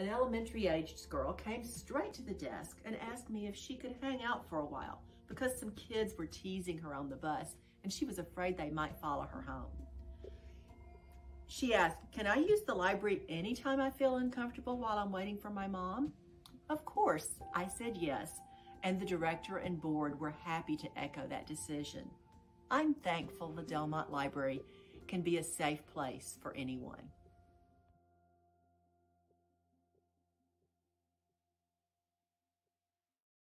an elementary aged girl came straight to the desk and asked me if she could hang out for a while because some kids were teasing her on the bus and she was afraid they might follow her home. She asked, can I use the library anytime I feel uncomfortable while I'm waiting for my mom? Of course, I said yes, and the director and board were happy to echo that decision. I'm thankful the Delmont Library can be a safe place for anyone.